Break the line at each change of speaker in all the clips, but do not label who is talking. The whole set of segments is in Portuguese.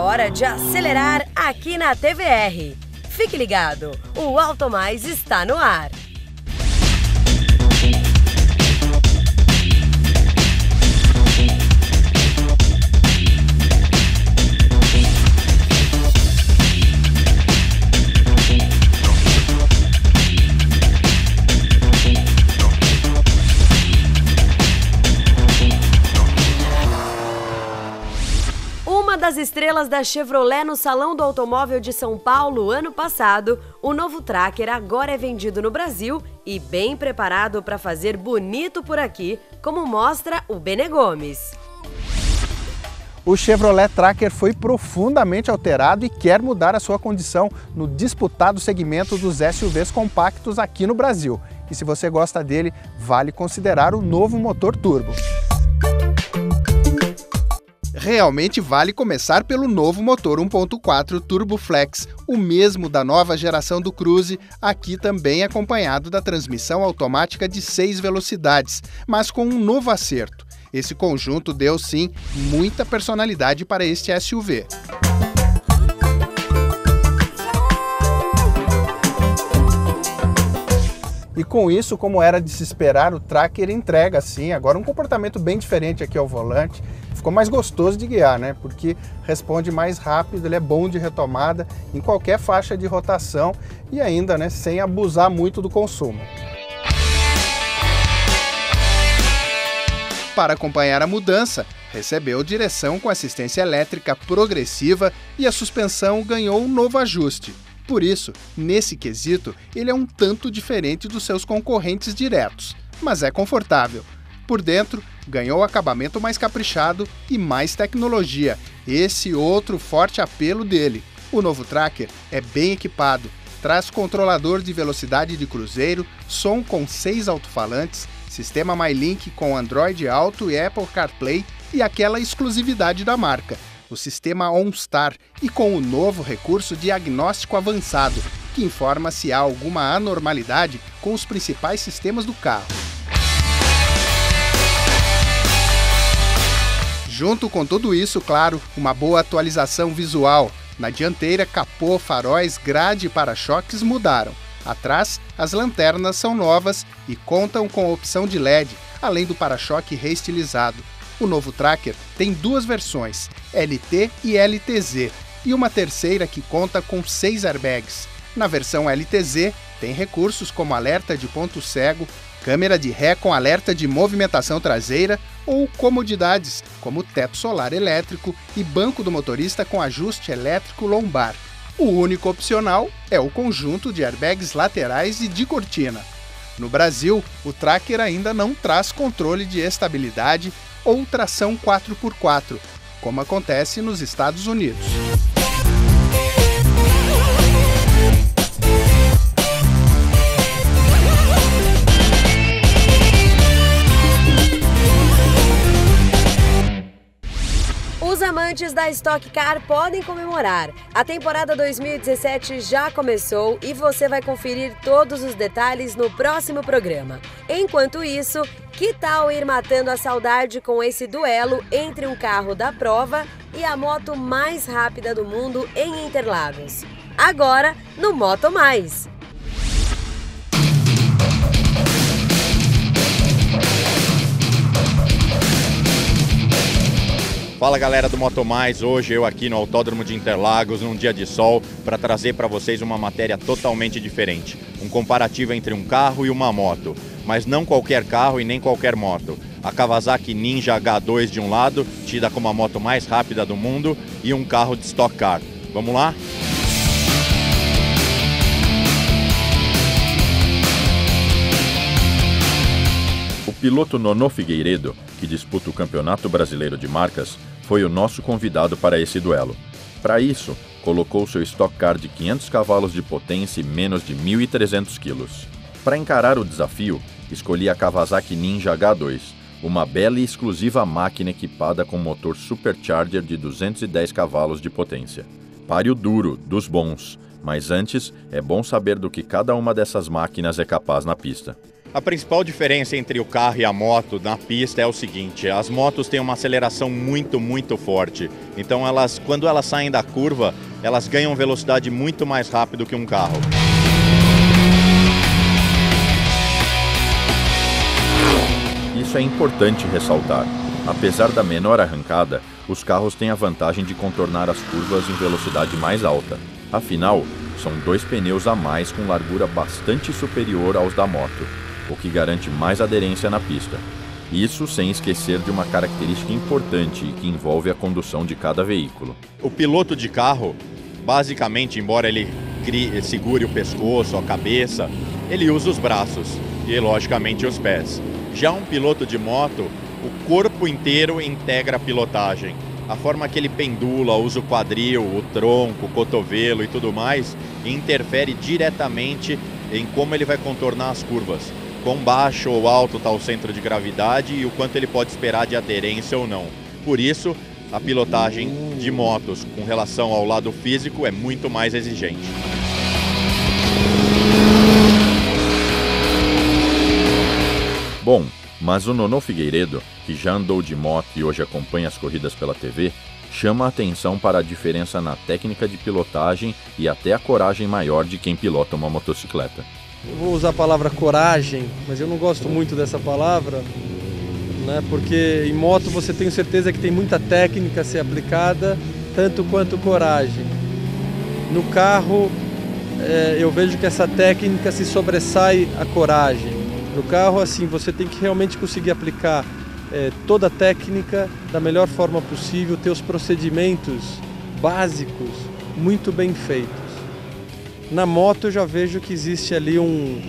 Hora de acelerar aqui na TVR. Fique ligado, o Auto Mais está no ar. Estrelas da Chevrolet no Salão do Automóvel de São Paulo ano passado, o novo Tracker agora é vendido no Brasil e bem preparado para fazer bonito por aqui, como mostra o Bene Gomes.
O Chevrolet Tracker foi profundamente alterado e quer mudar a sua condição no disputado segmento dos SUVs compactos aqui no Brasil. E se você gosta dele, vale considerar o novo motor turbo realmente vale começar pelo novo motor 1.4 Turbo Flex, o mesmo da nova geração do Cruze, aqui também acompanhado da transmissão automática de 6 velocidades, mas com um novo acerto. Esse conjunto deu sim muita personalidade para este SUV. E com isso, como era de se esperar, o Tracker entrega sim agora um comportamento bem diferente aqui ao volante. Ficou mais gostoso de guiar, né? Porque responde mais rápido, ele é bom de retomada em qualquer faixa de rotação e ainda, né, sem abusar muito do consumo. Para acompanhar a mudança, recebeu direção com assistência elétrica progressiva e a suspensão ganhou um novo ajuste. Por isso, nesse quesito, ele é um tanto diferente dos seus concorrentes diretos, mas é confortável. Por dentro, ganhou acabamento mais caprichado e mais tecnologia. Esse outro forte apelo dele. O novo Tracker é bem equipado, traz controlador de velocidade de cruzeiro, som com seis alto-falantes, sistema MyLink com Android Auto e Apple CarPlay e aquela exclusividade da marca o sistema OnStar e com o novo recurso diagnóstico avançado, que informa se há alguma anormalidade com os principais sistemas do carro. Junto com tudo isso, claro, uma boa atualização visual. Na dianteira, capô, faróis, grade e para-choques mudaram. Atrás, as lanternas são novas e contam com opção de LED, além do para-choque reestilizado. O novo Tracker tem duas versões, LT e LTZ, e uma terceira que conta com seis airbags. Na versão LTZ, tem recursos como alerta de ponto cego, câmera de ré com alerta de movimentação traseira ou comodidades como teto solar elétrico e banco do motorista com ajuste elétrico lombar. O único opcional é o conjunto de airbags laterais e de cortina. No Brasil, o Tracker ainda não traz controle de estabilidade ou tração 4x4, como acontece nos Estados Unidos.
Amantes da Stock Car podem comemorar. A temporada 2017 já começou e você vai conferir todos os detalhes no próximo programa. Enquanto isso, que tal ir matando a saudade com esse duelo entre um carro da prova e a moto mais rápida do mundo em Interlagos? Agora no Moto Mais.
Fala galera do Moto Mais, hoje eu aqui no Autódromo de Interlagos, num dia de sol, para trazer para vocês uma matéria totalmente diferente. Um comparativo entre um carro e uma moto, mas não qualquer carro e nem qualquer moto. A Kawasaki Ninja H2 de um lado, tida como a moto mais rápida do mundo, e um carro de Stock Car. Vamos lá? O piloto Nono Figueiredo que disputa o Campeonato Brasileiro de Marcas, foi o nosso convidado para esse duelo. Para isso, colocou seu Stock Car de 500 cavalos de potência e menos de 1.300 quilos. Para encarar o desafio, escolhi a Kawasaki Ninja H2, uma bela e exclusiva máquina equipada com motor supercharger de 210 cavalos de potência. Pare o duro, dos bons, mas antes é bom saber do que cada uma dessas máquinas é capaz na pista.
A principal diferença entre o carro e a moto na pista é o seguinte: as motos têm uma aceleração muito, muito forte. Então, elas, quando elas saem da curva, elas ganham velocidade muito mais rápido que um carro.
Isso é importante ressaltar. Apesar da menor arrancada, os carros têm a vantagem de contornar as curvas em velocidade mais alta. Afinal, são dois pneus a mais com largura bastante superior aos da moto, o que garante mais aderência na pista. Isso sem esquecer de uma característica importante que envolve a condução de cada veículo.
O piloto de carro, basicamente, embora ele segure o pescoço, a cabeça, ele usa os braços e, logicamente, os pés. Já um piloto de moto, o corpo inteiro integra a pilotagem. A forma que ele pendula, usa o quadril, o tronco, o cotovelo e tudo mais, interfere diretamente em como ele vai contornar as curvas quão baixo ou alto está o centro de gravidade e o quanto ele pode esperar de aderência ou não. Por isso, a pilotagem de motos com relação ao lado físico é muito mais exigente.
Bom, mas o Nono Figueiredo, que já andou de moto e hoje acompanha as corridas pela TV, chama a atenção para a diferença na técnica de pilotagem e até a coragem maior de quem pilota uma motocicleta.
Eu vou usar a palavra coragem, mas eu não gosto muito dessa palavra, né? porque em moto você tem certeza que tem muita técnica a ser aplicada, tanto quanto coragem. No carro, é, eu vejo que essa técnica se sobressai a coragem. No carro, assim, você tem que realmente conseguir aplicar é, toda a técnica da melhor forma possível, ter os procedimentos básicos muito bem feitos. Na moto eu já vejo que existe ali um,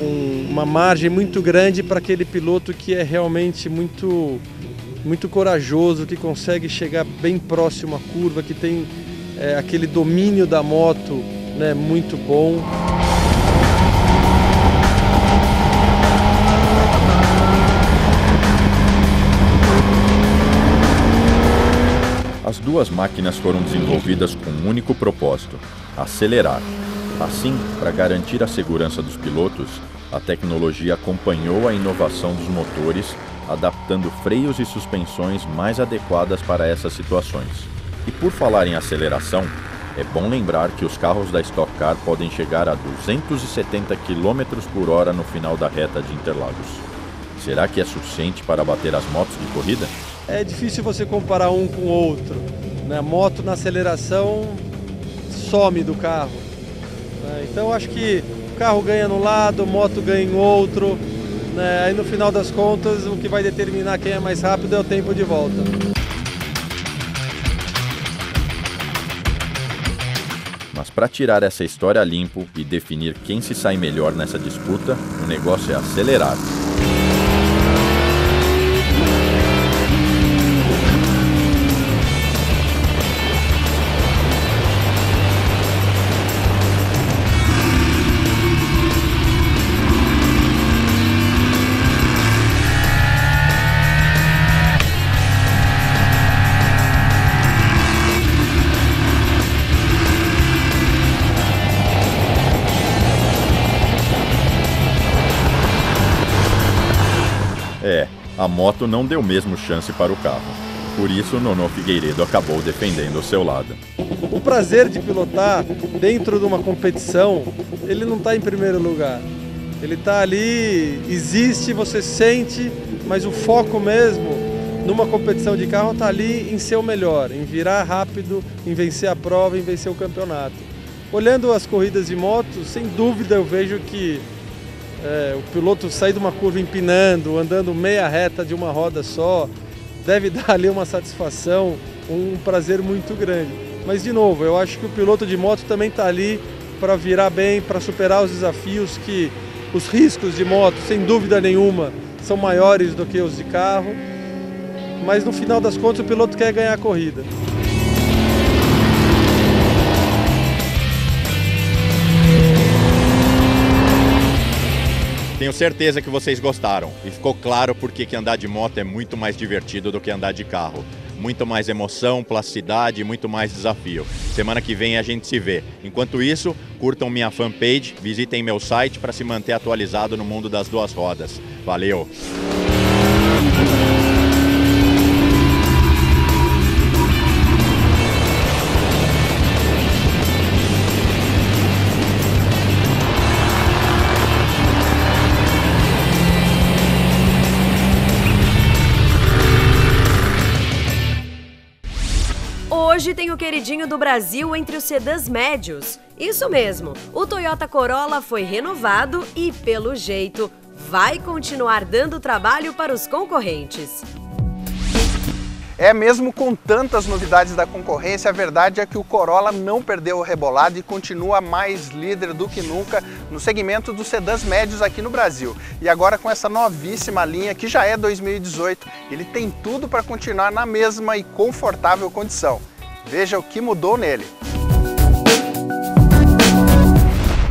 um, uma margem muito grande para aquele piloto que é realmente muito, muito corajoso, que consegue chegar bem próximo à curva, que tem é, aquele domínio da moto né, muito bom.
Duas máquinas foram desenvolvidas com um único propósito: acelerar. Assim, para garantir a segurança dos pilotos, a tecnologia acompanhou a inovação dos motores, adaptando freios e suspensões mais adequadas para essas situações. E por falar em aceleração, é bom lembrar que os carros da Stock Car podem chegar a 270 km por hora no final da reta de Interlagos. Será que é suficiente para bater as motos de corrida?
É difícil você comparar um com o outro. Né? Moto na aceleração some do carro. Né? Então acho que o carro ganha num lado, moto ganha em outro. Né? Aí no final das contas o que vai determinar quem é mais rápido é o tempo de volta.
Mas para tirar essa história limpo e definir quem se sai melhor nessa disputa, o negócio é acelerar. A moto não deu mesmo chance para o carro. Por isso, Nono Figueiredo acabou defendendo o seu lado.
O prazer de pilotar dentro de uma competição, ele não está em primeiro lugar. Ele está ali, existe, você sente, mas o foco mesmo numa competição de carro está ali em ser o melhor, em virar rápido, em vencer a prova, em vencer o campeonato. Olhando as corridas de moto, sem dúvida eu vejo que é, o piloto sair de uma curva empinando, andando meia reta de uma roda só, deve dar ali uma satisfação, um prazer muito grande. Mas de novo, eu acho que o piloto de moto também está ali para virar bem, para superar os desafios que os riscos de moto, sem dúvida nenhuma, são maiores do que os de carro. Mas no final das contas o piloto quer ganhar a corrida.
Tenho certeza que vocês gostaram e ficou claro porque que andar de moto é muito mais divertido do que andar de carro. muito mais emoção, plasticidade, muito mais desafio. Semana que vem a gente se vê. Enquanto isso, curtam minha fanpage, visitem meu site para se manter atualizado no mundo das duas rodas. Valeu!
Do Brasil entre os sedãs médios. Isso mesmo, o Toyota Corolla foi renovado e, pelo jeito, vai continuar dando trabalho para os concorrentes.
É mesmo com tantas novidades da concorrência, a verdade é que o Corolla não perdeu o rebolado e continua mais líder do que nunca no segmento dos sedãs médios aqui no Brasil. E agora com essa novíssima linha, que já é 2018, ele tem tudo para continuar na mesma e confortável condição. Veja o que mudou nele.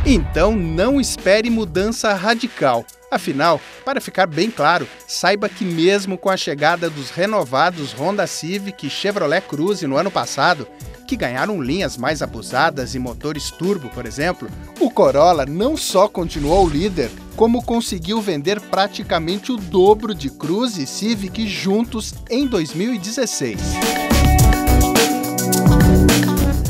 Então não espere mudança radical. Afinal, para ficar bem claro, saiba que mesmo com a chegada dos renovados Honda Civic e Chevrolet Cruze no ano passado, que ganharam linhas mais abusadas e motores turbo, por exemplo, o Corolla não só continuou líder, como conseguiu vender praticamente o dobro de Cruze e Civic juntos em 2016.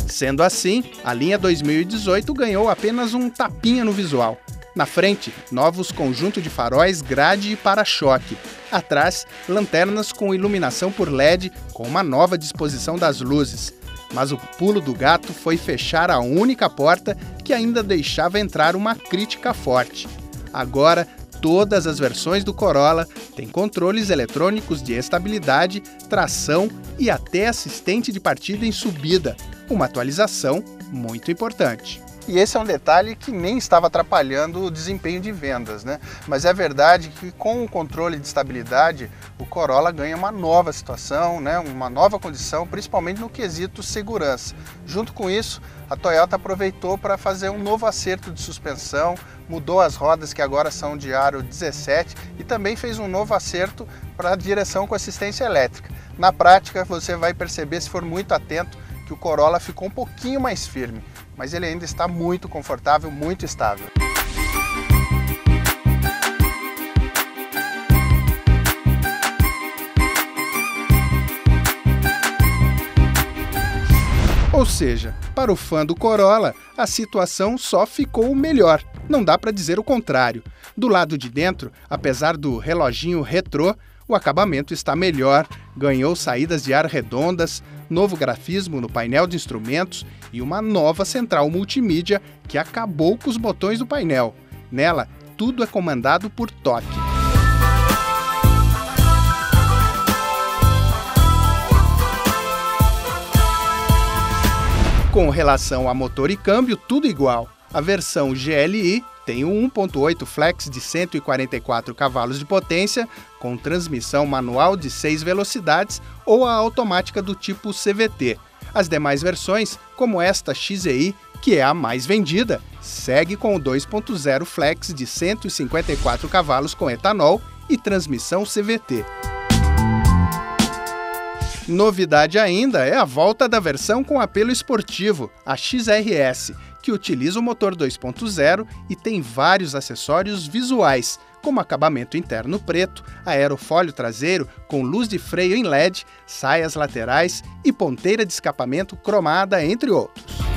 Sendo assim, a linha 2018 ganhou apenas um tapinha no visual. Na frente, novos conjuntos de faróis, grade e para-choque. Atrás, lanternas com iluminação por LED com uma nova disposição das luzes. Mas o pulo do gato foi fechar a única porta que ainda deixava entrar uma crítica forte. Agora, todas as versões do Corolla têm controles eletrônicos de estabilidade, tração e até assistente de partida em subida, uma atualização muito importante. E esse é um detalhe que nem estava atrapalhando o desempenho de vendas, né? Mas é verdade que com o controle de estabilidade, o Corolla ganha uma nova situação, né? uma nova condição, principalmente no quesito segurança. Junto com isso, a Toyota aproveitou para fazer um novo acerto de suspensão, mudou as rodas que agora são de aro 17 e também fez um novo acerto para a direção com assistência elétrica. Na prática, você vai perceber, se for muito atento, que o Corolla ficou um pouquinho mais firme, mas ele ainda está muito confortável, muito estável. Ou seja, para o fã do Corolla, a situação só ficou melhor. Não dá para dizer o contrário. Do lado de dentro, apesar do reloginho retrô, o acabamento está melhor, ganhou saídas de ar redondas, novo grafismo no painel de instrumentos e uma nova central multimídia que acabou com os botões do painel. Nela, tudo é comandado por toque. Com relação a motor e câmbio, tudo igual. A versão GLI tem o 1.8 Flex de 144 cavalos de potência, com transmissão manual de 6 velocidades ou a automática do tipo CVT. As demais versões, como esta XEI, que é a mais vendida, segue com o 2.0 Flex de 154 cavalos com etanol e transmissão CVT. Novidade ainda é a volta da versão com apelo esportivo, a XRS, que utiliza o motor 2.0 e tem vários acessórios visuais, como acabamento interno preto, aerofólio traseiro com luz de freio em LED, saias laterais e ponteira de escapamento cromada, entre outros.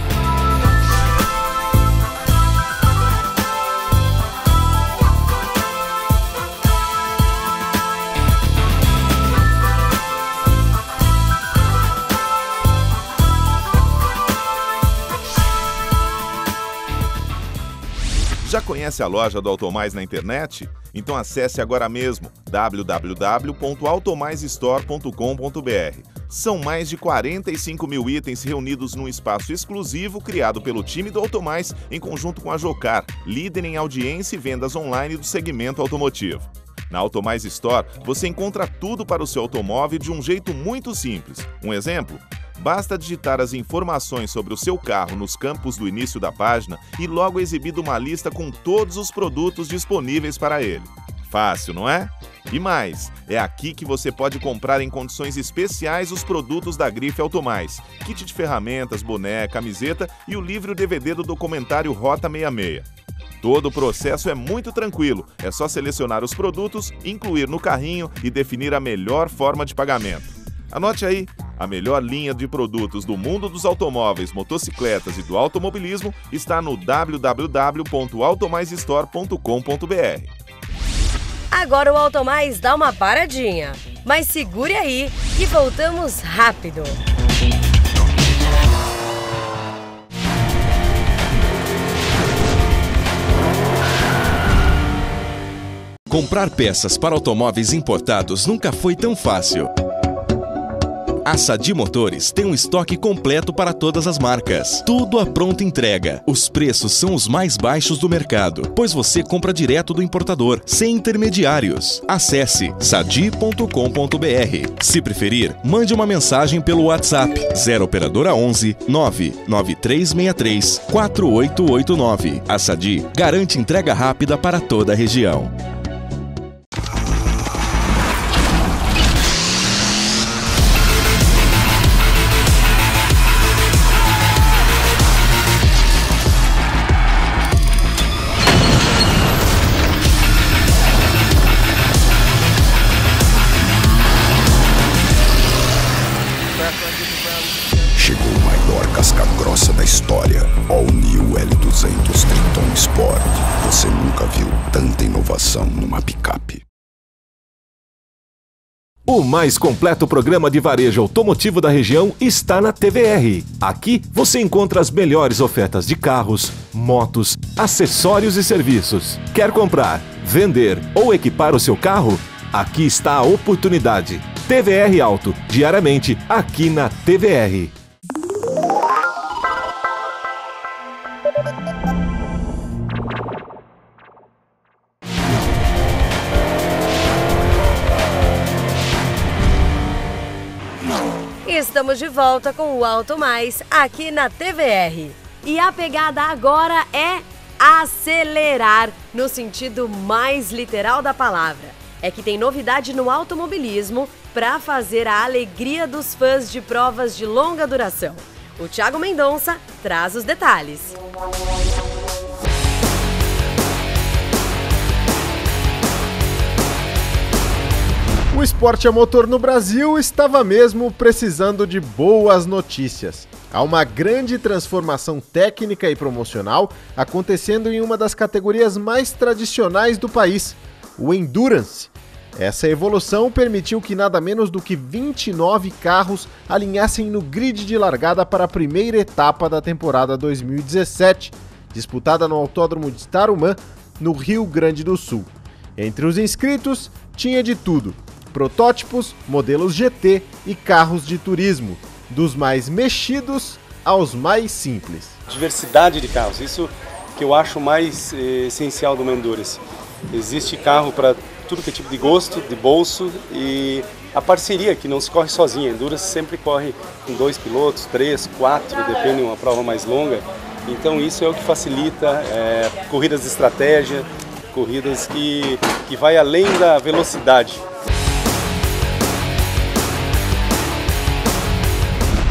Conhece a loja do Automais na internet? Então acesse agora mesmo www.automaisstore.com.br. São mais de 45 mil itens reunidos num espaço exclusivo criado pelo time do Automais em conjunto com a Jocar, líder em audiência e vendas online do segmento automotivo. Na Automais Store, você encontra tudo para o seu automóvel de um jeito muito simples. Um exemplo? Basta digitar as informações sobre o seu carro nos campos do início da página e logo é exibida uma lista com todos os produtos disponíveis para ele. Fácil, não é? E mais, é aqui que você pode comprar em condições especiais os produtos da Grife Automais. Kit de ferramentas, boné, camiseta e o livro DVD do documentário Rota 66. Todo o processo é muito tranquilo, é só selecionar os produtos, incluir no carrinho e definir a melhor forma de pagamento. Anote aí, a melhor linha de produtos do mundo dos automóveis, motocicletas e do automobilismo está no www.automaisstore.com.br.
Agora o Automais dá uma paradinha. Mas segure aí que voltamos rápido.
Comprar peças para automóveis importados nunca foi tão fácil. A Sadi Motores tem um estoque completo para todas as marcas. Tudo a pronta entrega. Os preços são os mais baixos do mercado, pois você compra direto do importador, sem intermediários. Acesse sadi.com.br. Se preferir, mande uma mensagem pelo WhatsApp 0 operadora 11 99363 4889. A Sadi garante entrega rápida para toda a região.
Numa picape. O mais completo programa de varejo automotivo da região está na TVR. Aqui você encontra as melhores ofertas de carros, motos, acessórios e serviços. Quer comprar, vender ou equipar o seu carro? Aqui está a oportunidade. TVR Auto, diariamente aqui na TVR.
Estamos de volta com o Alto Mais aqui na TVR. E a pegada agora é acelerar, no sentido mais literal da palavra. É que tem novidade no automobilismo para fazer a alegria dos fãs de provas de longa duração. O Thiago Mendonça traz os detalhes.
O esporte a motor no Brasil estava mesmo precisando de boas notícias. Há uma grande transformação técnica e promocional acontecendo em uma das categorias mais tradicionais do país, o Endurance. Essa evolução permitiu que nada menos do que 29 carros alinhassem no grid de largada para a primeira etapa da temporada 2017, disputada no Autódromo de Tarumã, no Rio Grande do Sul. Entre os inscritos, tinha de tudo: protótipos, modelos GT e carros de turismo, dos mais mexidos aos mais simples.
Diversidade de carros, isso que eu acho mais eh, essencial do Endurance. Existe carro para tudo que é tipo de gosto, de bolso e a parceria que não se corre sozinha. Endurance sempre corre com dois pilotos, três, quatro, depende de uma prova mais longa. Então isso é o que facilita é, corridas de estratégia, corridas que, que vai além da velocidade.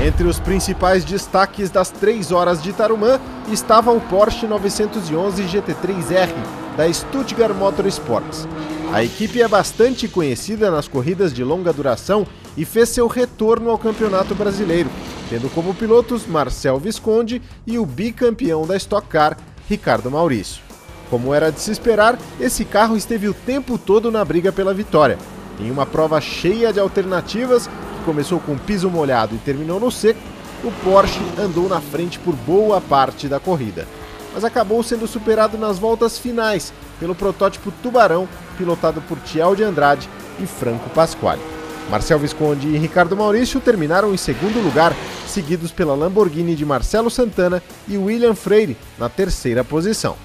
Entre os principais destaques das 3 horas de Tarumã estava o Porsche 911 GT3R da Stuttgart Motorsports. A equipe é bastante conhecida nas corridas de longa duração e fez seu retorno ao Campeonato Brasileiro, tendo como pilotos Marcel Visconde e o bicampeão da Stock Car, Ricardo Maurício. Como era de se esperar, esse carro esteve o tempo todo na briga pela vitória. Em uma prova cheia de alternativas, que começou com piso molhado e terminou no seco, o Porsche andou na frente por boa parte da corrida. Mas acabou sendo superado nas voltas finais pelo protótipo Tubarão, pilotado por Tiel de Andrade e Franco Pasquale. Marcel Visconde e Ricardo Maurício terminaram em segundo lugar, seguidos pela Lamborghini de Marcelo Santana e William Freire na terceira posição.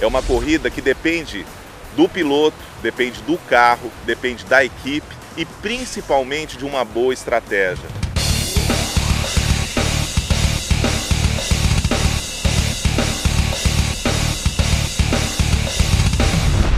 É uma corrida que depende do piloto, depende do carro, depende da equipe e principalmente de uma boa estratégia.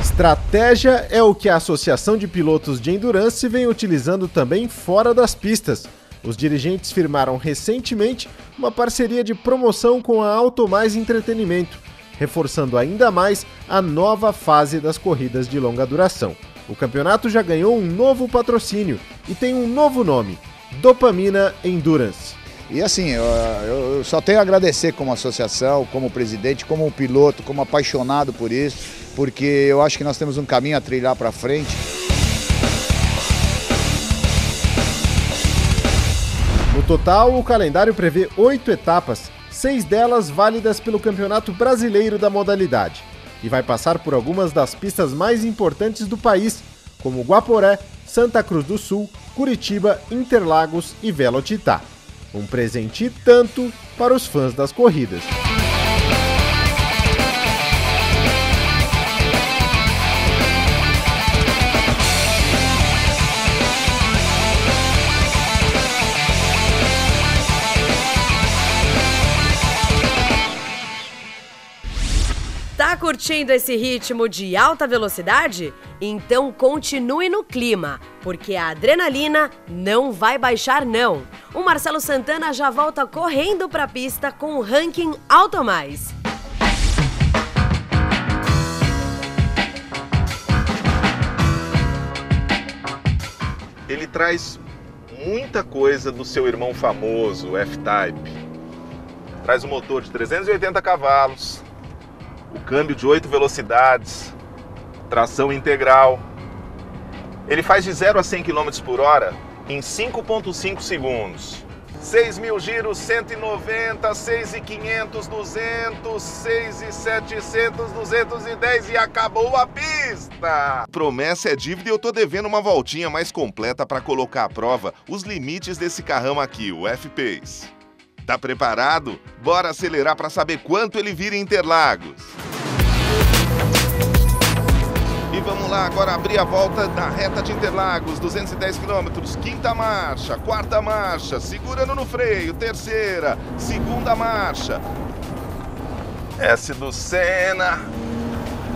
Estratégia é o que a Associação de Pilotos de Endurance vem utilizando também fora das pistas. Os dirigentes firmaram recentemente uma parceria de promoção com a Automais Entretenimento, reforçando ainda mais a nova fase das corridas de longa duração. O campeonato já ganhou um novo patrocínio e tem um novo nome: Dopamina Endurance.
E assim, eu, eu só tenho a agradecer como associação, como presidente, como piloto, como apaixonado por isso, porque eu acho que nós temos um caminho a trilhar para frente.
No total, o calendário prevê oito etapas, seis delas válidas pelo Campeonato Brasileiro da modalidade, e vai passar por algumas das pistas mais importantes do país, como Guaporé, Santa Cruz do Sul, Curitiba, Interlagos e Velotitá. Um presente tanto para os fãs das corridas.
Curtindo esse ritmo de alta velocidade? Então continue no clima, porque a adrenalina não vai baixar não. O Marcelo Santana já volta correndo para a pista com o ranking Auto Mais.
Ele traz muita coisa do seu irmão famoso, F-Type. Traz um motor de 380 cavalos, o câmbio de 8 velocidades, tração integral. Ele faz de 0 a 100 km por hora em 5,5 segundos. 6 mil giros, 190, 6,500, 200, 6,700, 210 e acabou a pista! Promessa é dívida e eu tô devendo uma voltinha mais completa para colocar à prova os limites desse carrão aqui, o F-Pace. Tá preparado? Bora acelerar para saber quanto ele vira em Interlagos. E vamos lá agora abrir a volta na reta de Interlagos, 210 quilômetros, quinta marcha, quarta marcha, segurando no freio, terceira, segunda marcha. S do Senna,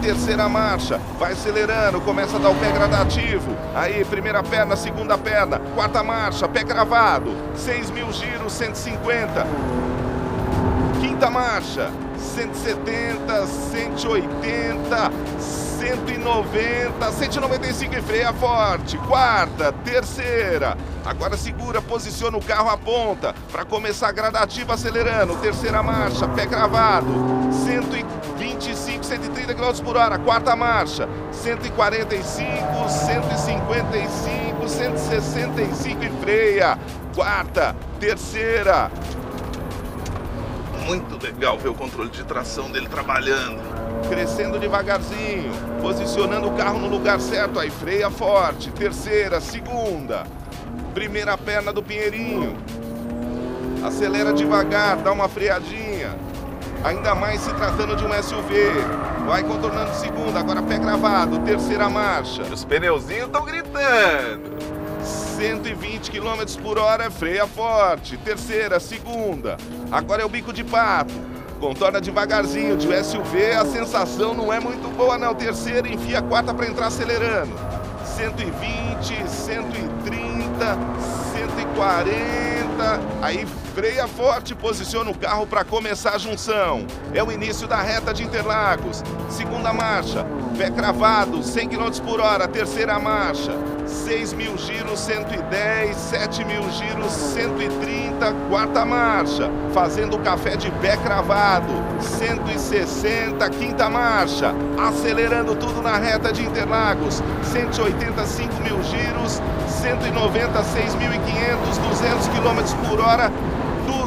terceira marcha, vai acelerando, começa a dar o pé gradativo. Aí, primeira perna, segunda perna, quarta marcha, pé gravado, 6 mil giros, 150. Quinta marcha, 170, 180, 190, 195 e freia forte. Quarta, terceira. Agora segura, posiciona o carro à ponta para começar gradativo acelerando. Terceira marcha, pé gravado, 140. 25, 130 km por hora, quarta marcha, 145, 155, 165 e freia, quarta, terceira. Muito legal ver o controle de tração dele trabalhando. Crescendo devagarzinho, posicionando o carro no lugar certo, aí freia forte, terceira, segunda, primeira perna do Pinheirinho. Acelera devagar, dá uma freadinha. Ainda mais se tratando de um SUV. Vai contornando segunda, agora pé gravado, terceira marcha. Os pneuzinhos estão gritando. 120 km por hora, freia forte. Terceira, segunda. Agora é o bico de pato. Contorna devagarzinho. De SUV a sensação não é muito boa, não. Terceira, enfia a quarta para entrar acelerando. 120, 130, 140. Aí freia forte, posiciona o carro para começar a junção. É o início da reta de Interlagos. Segunda marcha, pé cravado, 100 km por hora. Terceira marcha, 6 mil giros, 110, 7 mil giros, 130. Quarta marcha, fazendo o café de pé cravado, 160. Quinta marcha, acelerando tudo na reta de Interlagos, 185 mil giros, 190, 6.500, 200 km por hora.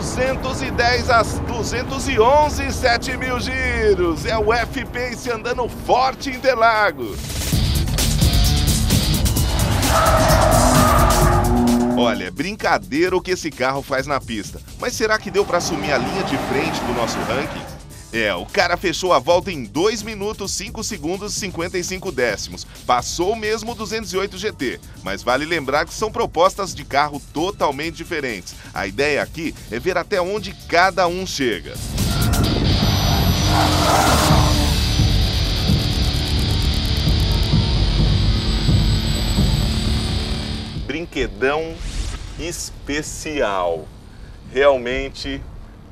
210 a 211, 7 mil giros. É o F-Pace andando forte em Interlagos. Olha, brincadeira o que esse carro faz na pista. Mas será que deu para assumir a linha de frente do nosso ranking? É, o cara fechou a volta em 2 minutos 5 segundos e 55 décimos. Passou mesmo o 208 GT, mas vale lembrar que são propostas de carro totalmente diferentes. A ideia aqui é ver até onde cada um chega. Brinquedão especial. Realmente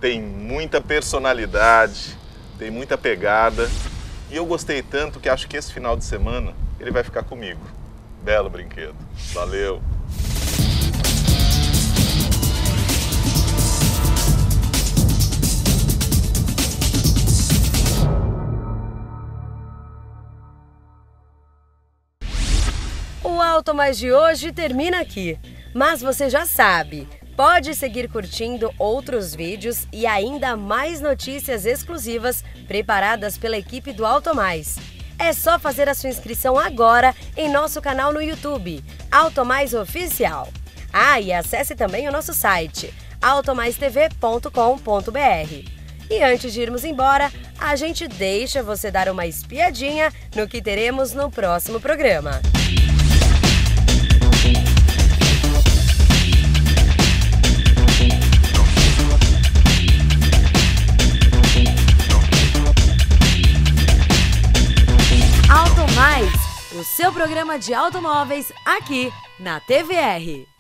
tem muita personalidade, tem muita pegada e eu gostei tanto que acho que esse final de semana ele vai ficar comigo. Belo brinquedo. Valeu!
O Auto Mais de hoje termina aqui. Mas você já sabe, pode seguir curtindo outros vídeos e ainda mais notícias exclusivas preparadas pela equipe do Auto Mais. É só fazer a sua inscrição agora em nosso canal no YouTube, Auto Mais Oficial. Ah, e acesse também o nosso site, automaistv.com.br. E antes de irmos embora, a gente deixa você dar uma espiadinha no que teremos no próximo programa. Seu programa de automóveis aqui na TVR.